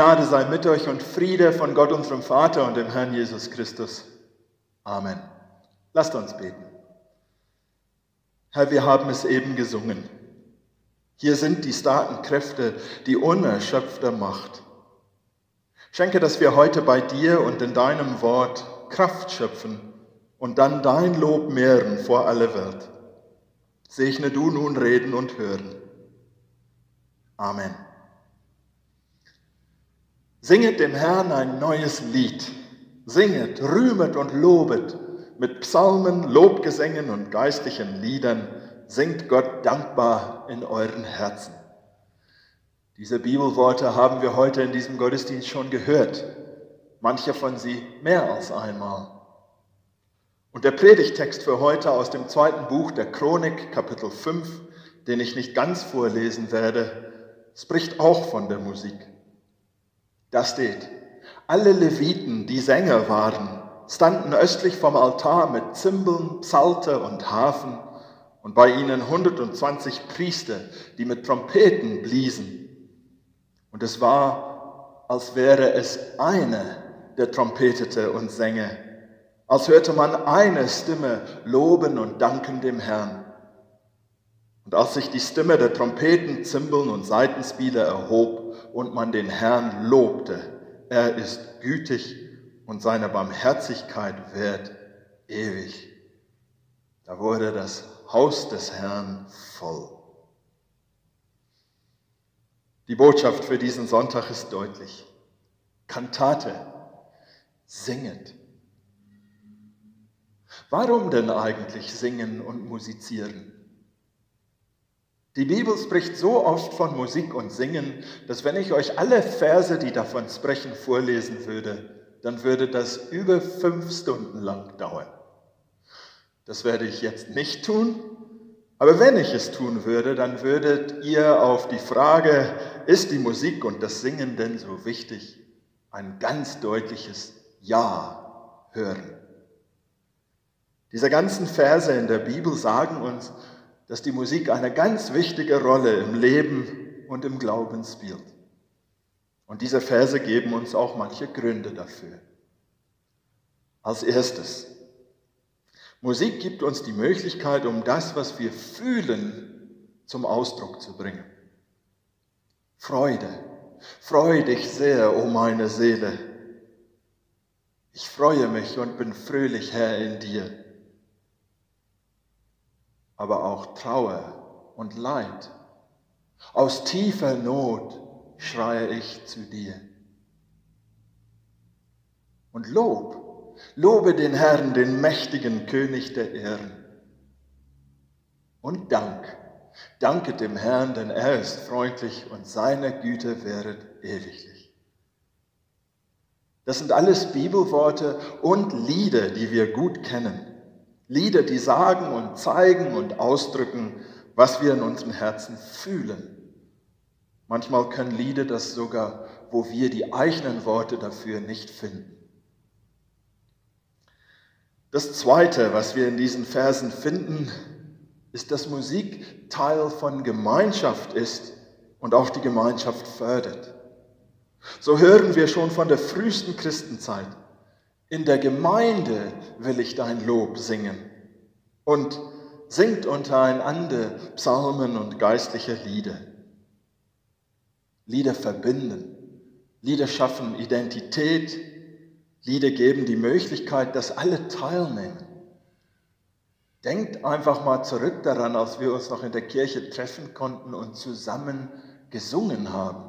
Gnade sei mit euch und Friede von Gott, unserem Vater und dem Herrn Jesus Christus. Amen. Lasst uns beten. Herr, wir haben es eben gesungen. Hier sind die starken Kräfte, die unerschöpfte Macht. Schenke, dass wir heute bei dir und in deinem Wort Kraft schöpfen und dann dein Lob mehren vor alle Welt. Segne du nun reden und hören. Amen. Singet dem Herrn ein neues Lied. Singet, rühmet und lobet mit Psalmen, Lobgesängen und geistlichen Liedern. Singt Gott dankbar in euren Herzen. Diese Bibelworte haben wir heute in diesem Gottesdienst schon gehört. Manche von sie mehr als einmal. Und der Predigtext für heute aus dem zweiten Buch der Chronik, Kapitel 5, den ich nicht ganz vorlesen werde, spricht auch von der Musik. Da steht, alle Leviten, die Sänger waren, standen östlich vom Altar mit Zimbeln, Psalter und Hafen und bei ihnen 120 Priester, die mit Trompeten bliesen. Und es war, als wäre es eine, der trompetete und sänge, als hörte man eine Stimme loben und danken dem Herrn. Und als sich die Stimme der Trompeten, Zimbeln und Seitenspieler erhob, und man den Herrn lobte. Er ist gütig und seine Barmherzigkeit währt ewig. Da wurde das Haus des Herrn voll. Die Botschaft für diesen Sonntag ist deutlich. Kantate, singet. Warum denn eigentlich singen und musizieren? Die Bibel spricht so oft von Musik und Singen, dass wenn ich euch alle Verse, die davon sprechen, vorlesen würde, dann würde das über fünf Stunden lang dauern. Das werde ich jetzt nicht tun, aber wenn ich es tun würde, dann würdet ihr auf die Frage, ist die Musik und das Singen denn so wichtig, ein ganz deutliches Ja hören. Diese ganzen Verse in der Bibel sagen uns, dass die Musik eine ganz wichtige Rolle im Leben und im Glauben spielt. Und diese Verse geben uns auch manche Gründe dafür. Als erstes, Musik gibt uns die Möglichkeit, um das, was wir fühlen, zum Ausdruck zu bringen. Freude, freu dich sehr, o oh meine Seele. Ich freue mich und bin fröhlich, Herr, in dir aber auch Trauer und Leid. Aus tiefer Not schreie ich zu dir. Und Lob, lobe den Herrn, den mächtigen König der Ehren. Und Dank, danke dem Herrn, denn er ist freundlich und seine Güte wäret ewiglich. Das sind alles Bibelworte und Lieder, die wir gut kennen. Lieder, die sagen und zeigen und ausdrücken, was wir in unseren Herzen fühlen. Manchmal können Lieder das sogar, wo wir die eigenen Worte dafür nicht finden. Das Zweite, was wir in diesen Versen finden, ist, dass Musik Teil von Gemeinschaft ist und auch die Gemeinschaft fördert. So hören wir schon von der frühesten Christenzeit. In der Gemeinde will ich dein Lob singen. Und singt untereinander Psalmen und geistliche Lieder. Lieder verbinden. Lieder schaffen Identität. Lieder geben die Möglichkeit, dass alle teilnehmen. Denkt einfach mal zurück daran, als wir uns noch in der Kirche treffen konnten und zusammen gesungen haben.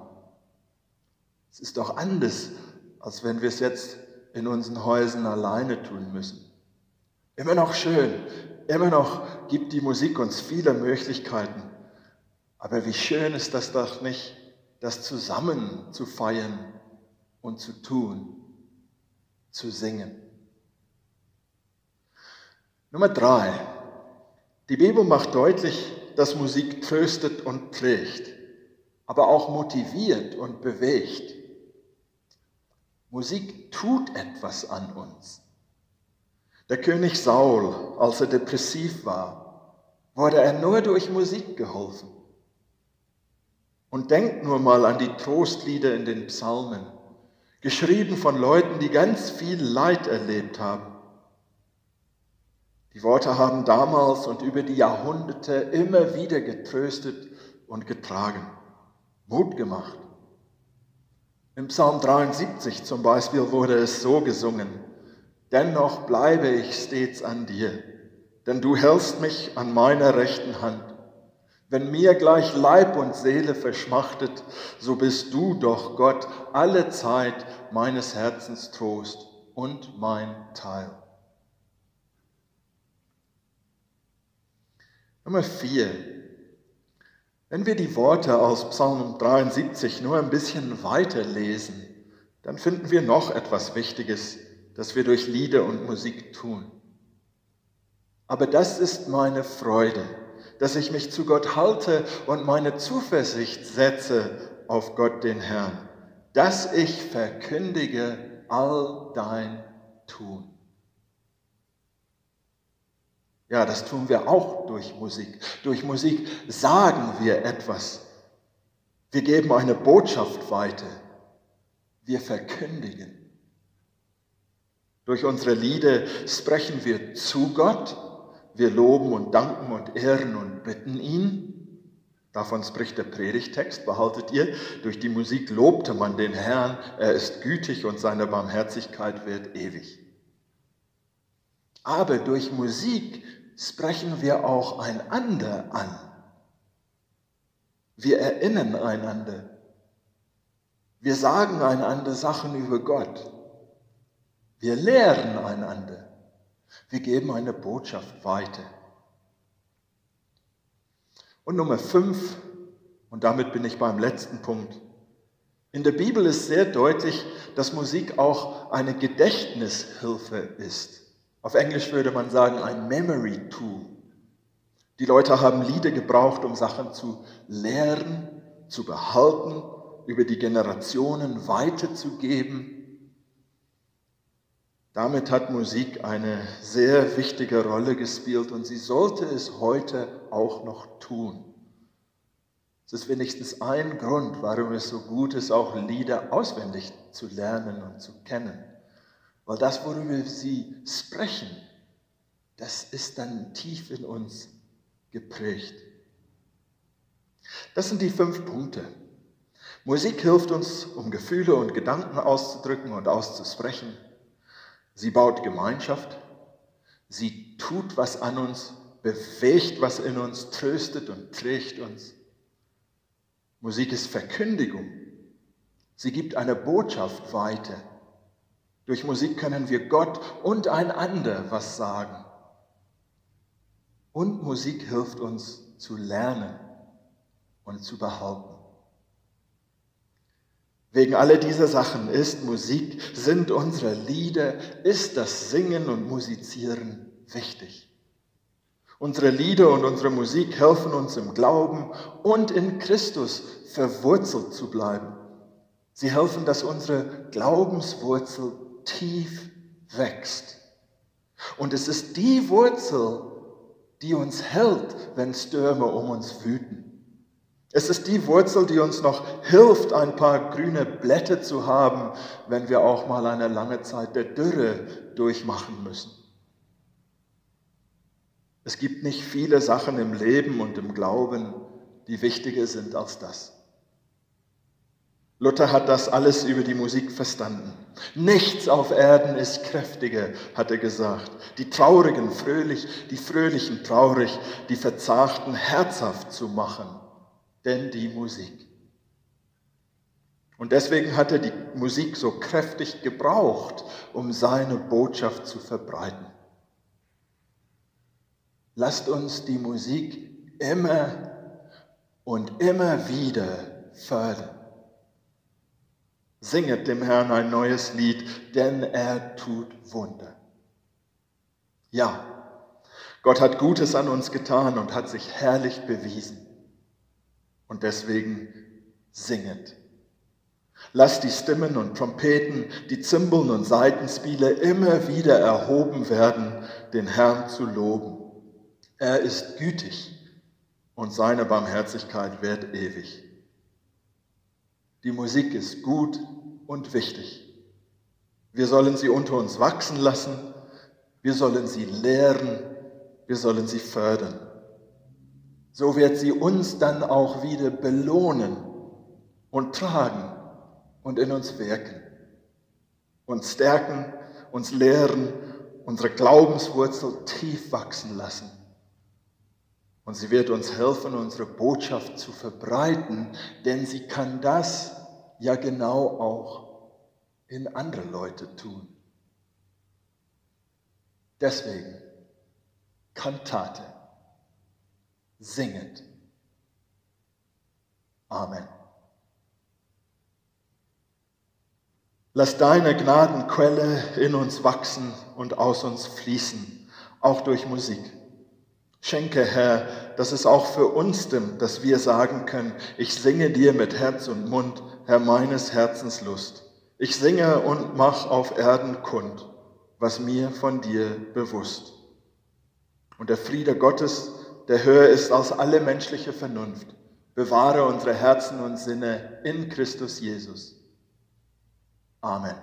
Es ist doch anders, als wenn wir es jetzt in unseren Häusern alleine tun müssen. Immer noch schön, immer noch gibt die Musik uns viele Möglichkeiten. Aber wie schön ist das doch nicht, das zusammen zu feiern und zu tun, zu singen. Nummer drei. Die Bibel macht deutlich, dass Musik tröstet und trägt, aber auch motiviert und bewegt. Musik tut etwas an uns. Der König Saul, als er depressiv war, wurde er nur durch Musik geholfen. Und denkt nur mal an die Trostlieder in den Psalmen, geschrieben von Leuten, die ganz viel Leid erlebt haben. Die Worte haben damals und über die Jahrhunderte immer wieder getröstet und getragen, Mut gemacht. Im Psalm 73 zum Beispiel wurde es so gesungen, dennoch bleibe ich stets an dir, denn du hältst mich an meiner rechten Hand. Wenn mir gleich Leib und Seele verschmachtet, so bist du doch Gott alle Zeit meines Herzens Trost und mein Teil. Nummer vier. Wenn wir die Worte aus Psalm 73 nur ein bisschen weiter lesen, dann finden wir noch etwas Wichtiges, das wir durch Lieder und Musik tun. Aber das ist meine Freude, dass ich mich zu Gott halte und meine Zuversicht setze auf Gott den Herrn, dass ich verkündige all dein Tun. Ja, das tun wir auch durch Musik. Durch Musik sagen wir etwas. Wir geben eine Botschaft weiter. Wir verkündigen. Durch unsere Lieder sprechen wir zu Gott. Wir loben und danken und ehren und bitten ihn. Davon spricht der Predigtext, behaltet ihr. Durch die Musik lobte man den Herrn. Er ist gütig und seine Barmherzigkeit wird ewig. Aber durch Musik sprechen wir auch einander an. Wir erinnern einander. Wir sagen einander Sachen über Gott. Wir lehren einander. Wir geben eine Botschaft weiter. Und Nummer fünf, und damit bin ich beim letzten Punkt. In der Bibel ist sehr deutlich, dass Musik auch eine Gedächtnishilfe ist. Auf Englisch würde man sagen ein Memory Tool. Die Leute haben Lieder gebraucht, um Sachen zu lehren, zu behalten, über die Generationen weiterzugeben. Damit hat Musik eine sehr wichtige Rolle gespielt und sie sollte es heute auch noch tun. Es ist wenigstens ein Grund, warum es so gut ist, auch Lieder auswendig zu lernen und zu kennen. Weil das, worüber sie sprechen, das ist dann tief in uns geprägt. Das sind die fünf Punkte. Musik hilft uns, um Gefühle und Gedanken auszudrücken und auszusprechen. Sie baut Gemeinschaft. Sie tut was an uns, bewegt was in uns, tröstet und trägt uns. Musik ist Verkündigung. Sie gibt eine Botschaft weiter. Durch Musik können wir Gott und einander was sagen. Und Musik hilft uns zu lernen und zu behalten. Wegen aller dieser Sachen ist Musik, sind unsere Lieder, ist das Singen und Musizieren wichtig. Unsere Lieder und unsere Musik helfen uns im Glauben und in Christus verwurzelt zu bleiben. Sie helfen, dass unsere Glaubenswurzel tief wächst. Und es ist die Wurzel, die uns hält, wenn Stürme um uns wüten. Es ist die Wurzel, die uns noch hilft, ein paar grüne Blätter zu haben, wenn wir auch mal eine lange Zeit der Dürre durchmachen müssen. Es gibt nicht viele Sachen im Leben und im Glauben, die wichtiger sind als das. Luther hat das alles über die Musik verstanden. Nichts auf Erden ist kräftiger, hat er gesagt. Die Traurigen fröhlich, die Fröhlichen traurig, die Verzagten herzhaft zu machen. Denn die Musik. Und deswegen hat er die Musik so kräftig gebraucht, um seine Botschaft zu verbreiten. Lasst uns die Musik immer und immer wieder fördern. Singet dem Herrn ein neues Lied, denn er tut Wunder. Ja, Gott hat Gutes an uns getan und hat sich herrlich bewiesen. Und deswegen singet. Lasst die Stimmen und Trompeten, die Zimbeln und Saitenspiele immer wieder erhoben werden, den Herrn zu loben. Er ist gütig und seine Barmherzigkeit wird ewig. Die Musik ist gut und wichtig. Wir sollen sie unter uns wachsen lassen. Wir sollen sie lehren. Wir sollen sie fördern. So wird sie uns dann auch wieder belohnen und tragen und in uns wirken, uns stärken, uns lehren, unsere Glaubenswurzel tief wachsen lassen. Und sie wird uns helfen, unsere Botschaft zu verbreiten, denn sie kann das ja genau auch in andere Leute tun. Deswegen Kantate, singet. Amen. Lass deine Gnadenquelle in uns wachsen und aus uns fließen, auch durch Musik. Schenke, Herr, dass es auch für uns stimmt, dass wir sagen können, ich singe dir mit Herz und Mund, Herr meines Herzens Lust. Ich singe und mach auf Erden kund, was mir von dir bewusst. Und der Friede Gottes, der höher ist als alle menschliche Vernunft, bewahre unsere Herzen und Sinne in Christus Jesus. Amen.